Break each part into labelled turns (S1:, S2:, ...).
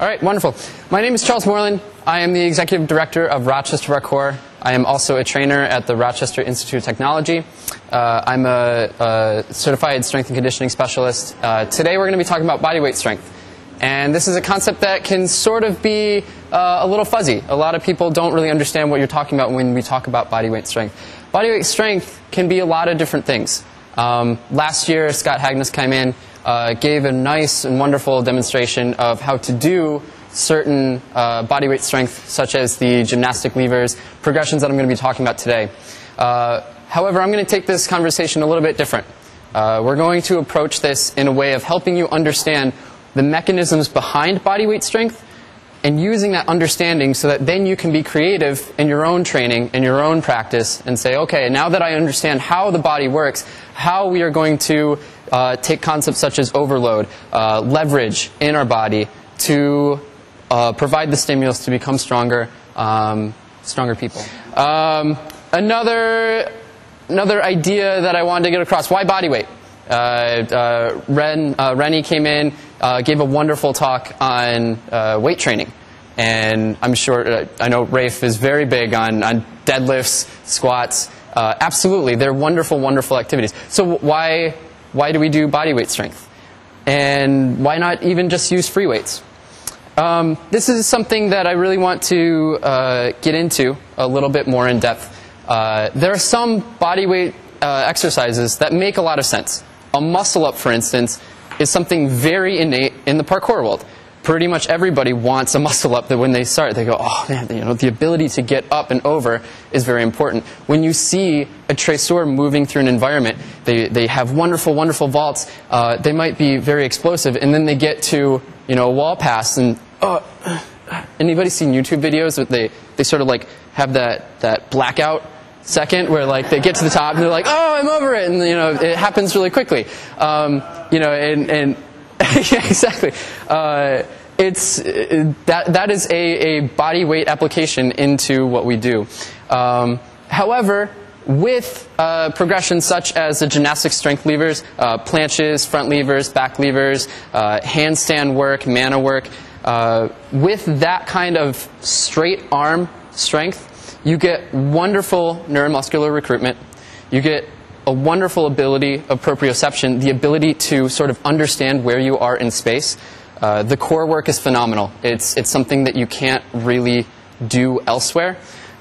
S1: All right, wonderful. My name is Charles Moreland. I am the executive director of Rochester Parkour. I am also a trainer at the Rochester Institute of Technology. Uh, I'm a, a, certified strength and conditioning specialist. Uh, today we're going to be talking about body weight strength. And this is a concept that can sort of be uh, a little fuzzy. A lot of people don't really understand what you're talking about when we talk about body weight strength. Body weight strength can be a lot of different things. Um, last year, Scott Hagnas came in, uh, gave a nice and wonderful demonstration of how to do certain uh, body weight strength, such as the gymnastic levers, progressions that I'm going to be talking about today. Uh, however, I'm going to take this conversation a little bit different. Uh, we're going to approach this in a way of helping you understand the mechanisms behind body weight strength and using that understanding so that then you can be creative in your own training, in your own practice, and say, okay, now that I understand how the body works, how we are going to uh, take concepts such as overload, uh, leverage in our body to uh, provide the stimulus to become stronger, um, stronger people. Um, another, another idea that I wanted to get across, why body weight? Uh, uh, Ren, uh, Rennie came in, uh, gave a wonderful talk on weight training. And I'm sure, I know Rafe is very big on, on deadlifts, squats. Uh, absolutely, they're wonderful, wonderful activities. So why, why do we do body weight strength? And why not even just use free weights? Um, this is something that I really want to uh, get into a little bit more in depth. Uh, there are some body weight exercises that make a lot of sense a muscle up, for instance, is something very innate in the parkour world. Pretty much everybody wants a muscle up that when they start, they go, oh man, you know, the ability to get up and over is very important. When you see a traceur moving through an environment, they, they have wonderful, wonderful vaults. Uh, they might be very explosive, and then they get to, you know, a wall pass, and, oh, anybody seen YouTube videos that they, they sort of like have that, that blackout second where like they get to the top and they're like, oh, I'm over it, and you know it happens really quickly. Um, you know, and, and yeah, exactly. Uh, it's that that is a, a body weight application into what we do. Um, however, with uh, progressions such as the gymnastic strength levers, uh, planches, front levers, back levers, uh, handstand work, manna work, uh, with that kind of straight arm strength, you get wonderful neuromuscular recruitment. You get a wonderful ability of proprioception, the ability to sort of understand where you are in space. Uh, the core work is phenomenal. It's, it's something that you can't really do elsewhere.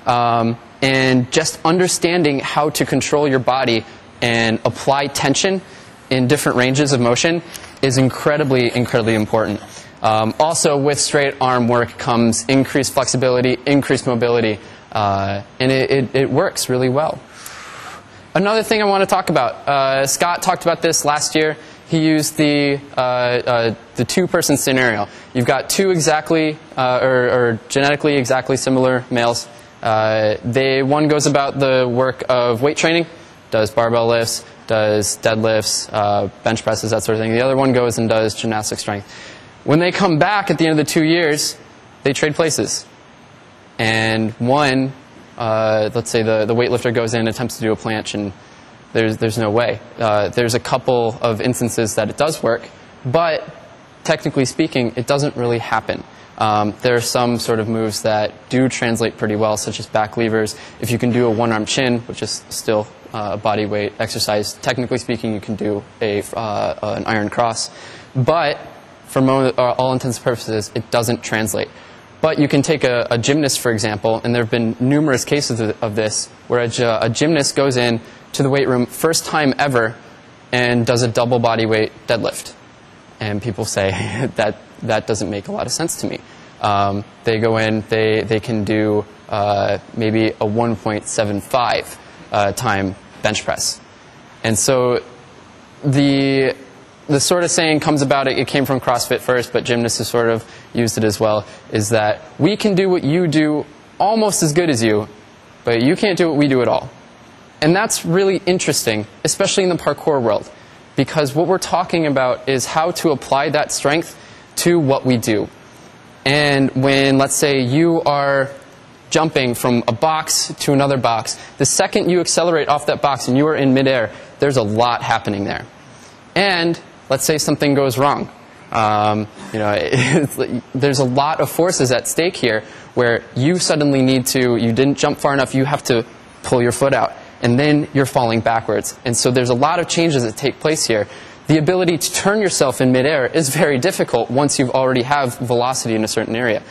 S1: Um, and just understanding how to control your body and apply tension in different ranges of motion is incredibly, incredibly important. Um, also, with straight arm work comes increased flexibility, increased mobility. Uh, and it, it, it, works really well. Another thing I want to talk about, uh, Scott talked about this last year. He used the, uh, uh the two-person scenario. You've got two exactly, uh, or, or, genetically exactly similar males. Uh, they, one goes about the work of weight training, does barbell lifts, does deadlifts, bench presses, that sort of thing. The other one goes and does gymnastic strength. When they come back at the end of the two years, they trade places and one, uh, let's say the, the weightlifter goes in, attempts to do a planche, and there's, there's no way. Uh, there's a couple of instances that it does work, but technically speaking, it doesn't really happen. Um, there are some sort of moves that do translate pretty well, such as back levers. If you can do a one-arm chin, which is still uh, a body weight exercise, technically speaking, you can do a, uh, an iron cross. But for uh, all intents and purposes, it doesn't translate. But you can take a, a gymnast, for example, and there have been numerous cases of, of this where a, a, gymnast goes in to the weight room first time ever and does a double body weight deadlift. And people say that that doesn't make a lot of sense to me. Um, they go in, they, they can do uh, maybe a 1.75 uh, time bench press. And so the the sort of saying comes about it, it came from CrossFit first, but gymnasts have sort of used it as well, is that we can do what you do almost as good as you, but you can't do what we do at all. And that's really interesting, especially in the parkour world, because what we're talking about is how to apply that strength to what we do. And when, let's say, you are jumping from a box to another box, the second you accelerate off that box and you are in midair, there's a lot happening there. And let's say something goes wrong. Um, you know, there's a lot of forces at stake here where you suddenly need to, you didn't jump far enough, you have to pull your foot out, and then you're falling backwards. And so there's a lot of changes that take place here. The ability to turn yourself in midair is very difficult once you've already have velocity in a certain area.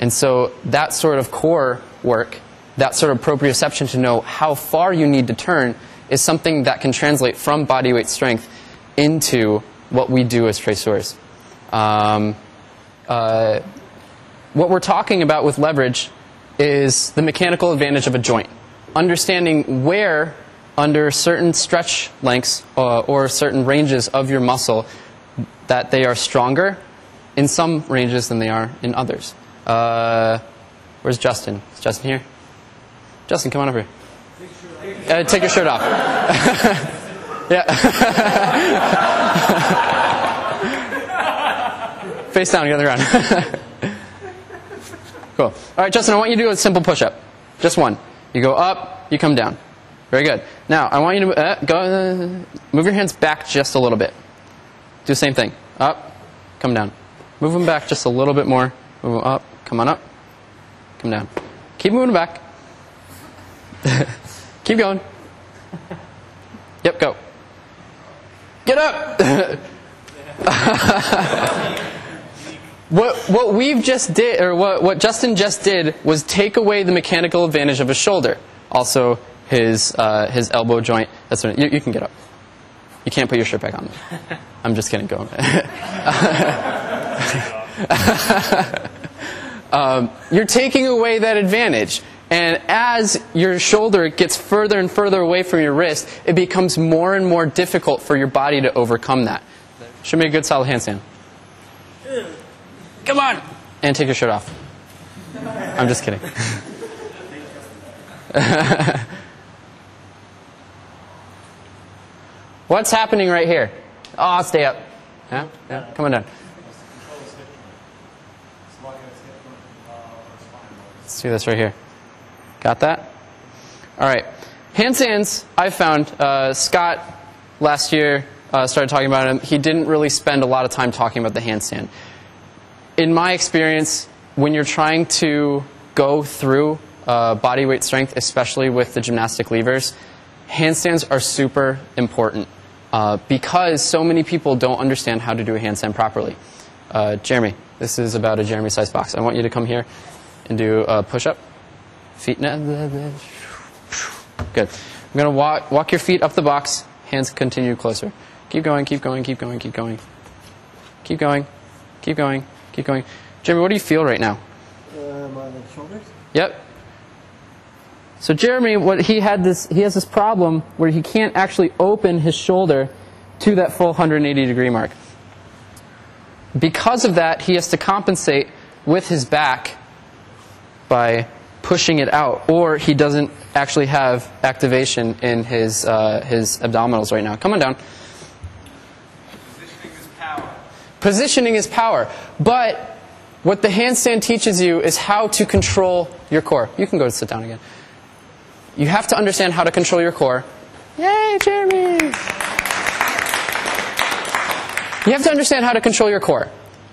S1: And so that sort of core work, that sort of proprioception to know how far you need to turn, is something that can translate from body weight strength into what we do as traceurs. Um, uh, what we're talking about with leverage is the mechanical advantage of a joint. Understanding where, under certain stretch lengths uh, or certain ranges of your muscle, that they are stronger in some ranges than they are in others. Uh, where's Justin? Is Justin here? Justin, come on over here. Uh, take your shirt off. yeah. Face down, the ground. cool. All right, Justin, I want you to do a simple push up. Just one. You go up, you come down. Very good. Now, I want you to uh, go, uh, move your hands back just a little bit. Do the same thing. Up, come down. Move them back just a little bit more. Move them up, come on up, come down. Keep moving back. Keep going. Yep, go. Get up! what, what we've just did, or what, what Justin just did, was take away the mechanical advantage of his shoulder. Also, his, uh, his elbow joint. That's what, you, you can get up. You can't put your shirt back on. I'm just kidding. Go. um, you're taking away that advantage. And as your shoulder gets further and further away from your wrist, it becomes more and more difficult for your body to overcome that. Show me a good solid handstand. Come on! And take your shirt off. I'm just kidding. What's happening right here? Oh, stay up. Yeah? Yeah? Come on down. Let's do this right here. Got that? All right. Handstands, I found, uh, Scott last year uh, started talking about him. He didn't really spend a lot of time talking about the handstand. In my experience, when you're trying to go through uh, body weight strength, especially with the gymnastic levers, handstands are super important uh, because so many people don't understand how to do a handstand properly. Uh, Jeremy, this is about a Jeremy-sized box. I want you to come here and do a push up. Feet. Good. I'm going to walk, walk your feet up the box. Hands continue closer. Keep going, keep going, keep going, keep going. Keep going, keep going, keep going. Jeremy, what do you feel right now?
S2: Uh, my shoulders.
S1: Yep. So Jeremy, what he had this, he has this problem where he can't actually open his shoulder to that full 180 degree mark. Because of that, he has to compensate with his back by pushing it out, or he doesn't actually have activation in his, uh, his abdominals right now. Come on down.
S3: Positioning is power.
S1: Positioning is power. But what the handstand teaches you is how to control your core. You can go sit down again. You have to understand how to control your core. Yay, Jeremy! You have to understand how to control your core.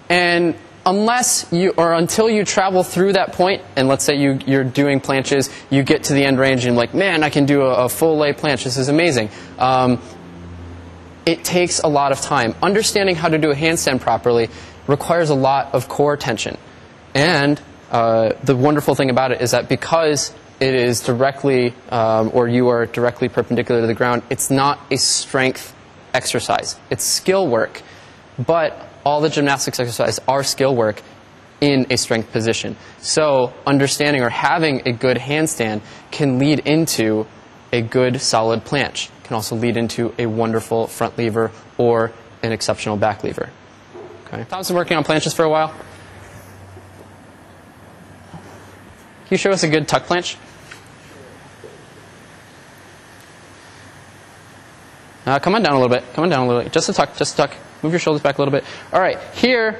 S1: And unless you, or until you travel through that point, and let's say you, you're doing planches, you get to the end range and you're like, man, I can do a, a full lay planche, this is amazing. Um, it takes a lot of time. Understanding how to do a handstand properly requires a lot of core tension. And uh, the wonderful thing about it is that because it is directly, um, or you are directly perpendicular to the ground, it's not a strength exercise. It's skill work. But all the gymnastics exercises are skill work in a strength position. So understanding or having a good handstand can lead into a good solid planche. Can also lead into a wonderful front lever or an exceptional back lever. Okay. Tom's been working on planches for a while. Can you show us a good tuck planche? Uh, come on down a little bit. Come on down a little bit. Just a tuck. Just a tuck. Move your shoulders back a little bit. All right. Here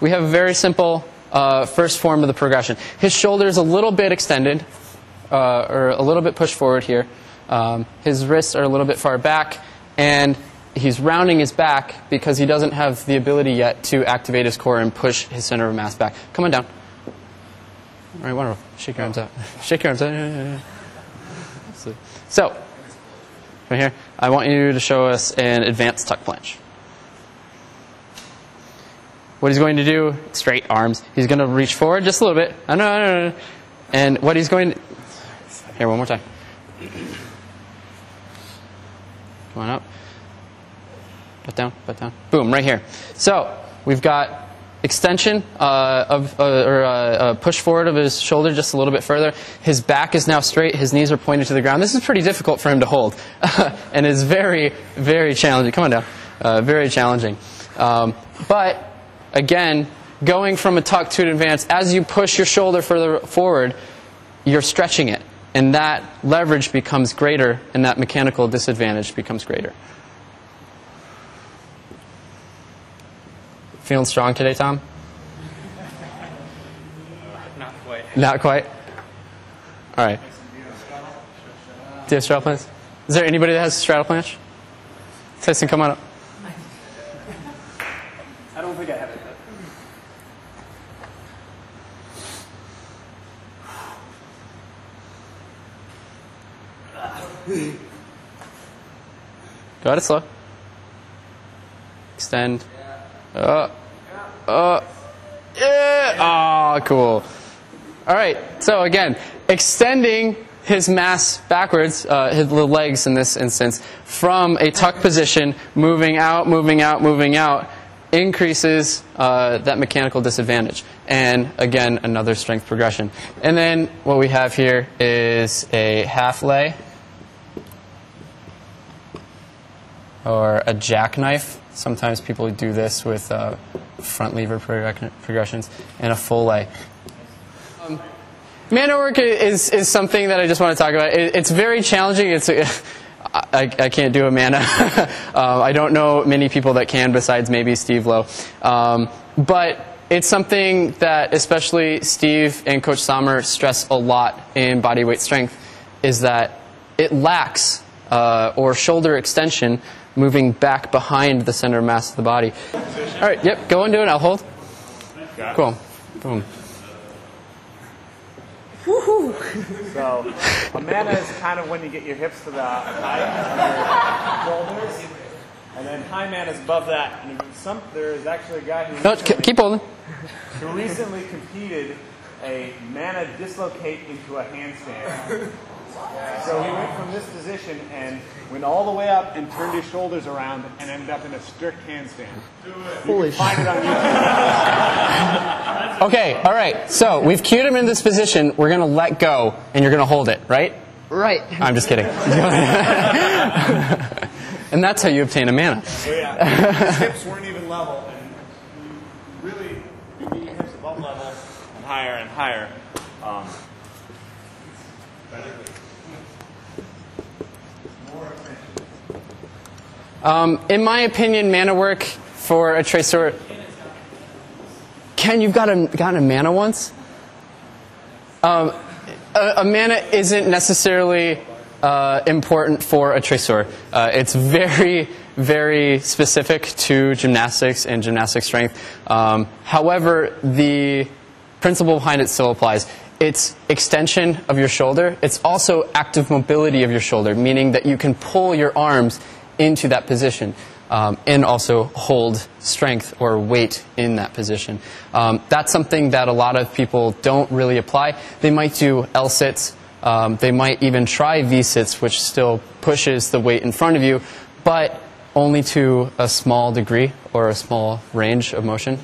S1: we have a very simple uh, first form of the progression. His shoulder is a little bit extended, uh, or a little bit pushed forward here. Um, his wrists are a little bit far back, and he's rounding his back because he doesn't have the ability yet to activate his core and push his center of mass back. Come on down. All right, wonderful. Shake your arms out. Shake your arms out. So, right here, I want you to show us an advanced tuck planche. What he's going to do, straight arms. He's going to reach forward just a little bit. I know, I know, And what he's going to, here, one more time. Come on up. Butt down, butt down. Boom, right here. So we've got extension uh, of, uh, or uh, uh, push forward of his shoulder just a little bit further. His back is now straight. His knees are pointed to the ground. This is pretty difficult for him to hold, and is very, very challenging. Come on down. Uh, very challenging. Um, but again, going from a tuck to an advance, as you push your shoulder further forward, you're stretching it, and that leverage becomes greater, and that mechanical disadvantage becomes greater. Feeling strong today, Tom?
S3: Not quite.
S1: Not quite. All right. Do you have straddle planche? Is there anybody that has a straddle planche? Tyson, come on up.
S3: I don't think I have it.
S1: Go it slow. Extend. Uh, uh, yeah. Oh, cool. All right. So again, extending his mass backwards, uh, his legs in this instance, from a tuck position, moving out, moving out, moving out, increases uh, that mechanical disadvantage. And again, another strength progression. And then what we have here is a half lay or a jackknife. Sometimes people do this with uh, front lever progr- progressions and a full lay. Um, manna work is, is something that I just want to talk about. It, it's very challenging. It's I, I can't do a manna. uh, I don't know many people that can besides maybe Steve Low. Um, but it's something that especially Steve and Coach Sommer stress a lot in body weight strength is that it lacks uh, or shoulder extension moving back behind the center of mass of the body. All right, yep, go into it. I'll hold. Cool. Boom.
S3: So, a manna is kind of when you get your hips to the height of your shoulders, and then high manna is above that. And some, there is actually a guy who
S1: No,
S3: recently,
S1: keep holding.
S3: who recently competed a manna dislocate into a handstand. So he went from this position and went all the way up and turned his shoulders around and ended up in a strict handstand.
S1: Holy
S3: Find it on YouTube.
S1: Okay, all right. So we've cued him in this position. We're going to let go, and you're going to hold it, right?
S4: Right.
S1: I'm just kidding. and that's how you obtain a manna.
S3: So yeah, his hips weren't even level, and you really you get your hips above level and higher and higher. Um,
S1: Um, in my opinion, manna work for a traceur. Ken, you've got a, gotten a manna once? Um, a, a manna isn't necessarily uh, important for a traceur. Uh, it's very, very specific to gymnastics and gymnastic strength. Um, however, the principle behind it still applies. It's extension of your shoulder. It's also active mobility of your shoulder, meaning that you can pull your arms into that position um, and also hold strength or weight in that position. Um, that's something that a lot of people don't really apply. They might do L sits. Um, they might even try V sits, which still pushes the weight in front of you, but only to a small degree or a small range of motion.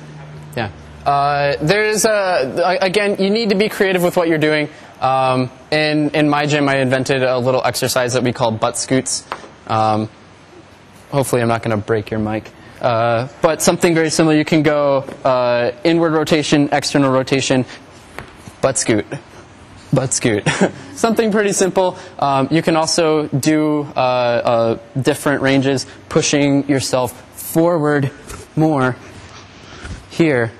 S1: Yeah. Uh, there's a, again, you need to be creative with what you're doing. Um, in, in my gym, I invented a little exercise that we call butt scoots. Hopefully, I'm not going to break your mic. Uh, but something very similar. You can go uh, inward rotation, external rotation, butt scoot, butt scoot. something pretty simple. Um, you can also do uh, uh, different ranges, pushing yourself forward more here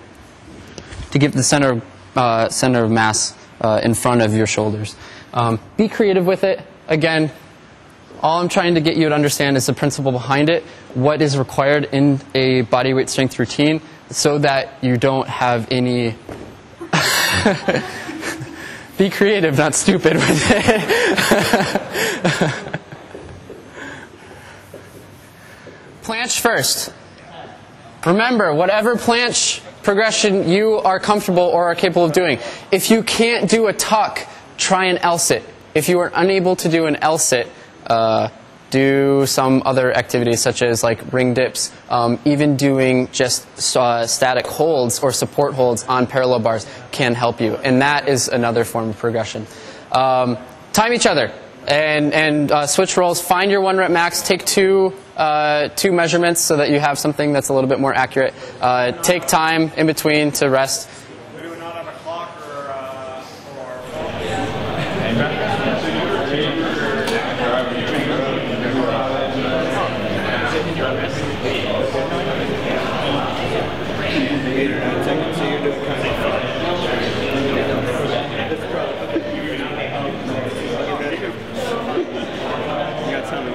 S1: to give the center uh, center of mass uh, in front of your shoulders. Um, be creative with it. Again, All I'm trying to get you to understand is the principle behind it, what is required in a body weight strength routine, so that you don't have any. Be creative, not stupid with it. planche first. Remember, whatever planche progression you are comfortable or are capable of doing, if you can't do a tuck, try an L-sit. If you are unable to do an L-sit, uh, do some other activities such as like ring dips, um, even doing just uh, static holds or support holds on parallel bars can help you. And that is another form of progression. Um, time each other and, and uh, switch roles. Find your one rep max. Take two, uh, two measurements so that you have something that's a little bit more accurate. Uh, take time in between to rest.
S3: We do not have a clock or, uh, like I can, I can just curl in and hold it for right. I'm starting to see it. Should I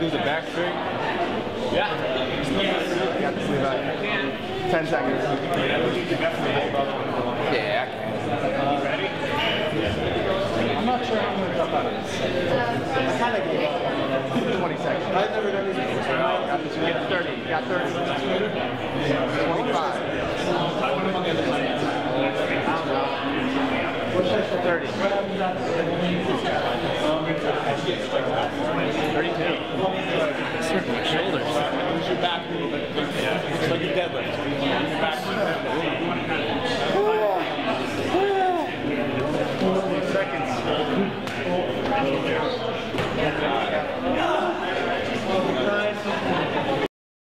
S3: do the back straight? Yeah. You have to see about 10 seconds. Yeah, I can. Ready? I'm not sure I'm going to jump out of this. I kind of gave up. 20 seconds. I've never done this before. Got this. You got 30. Got 30.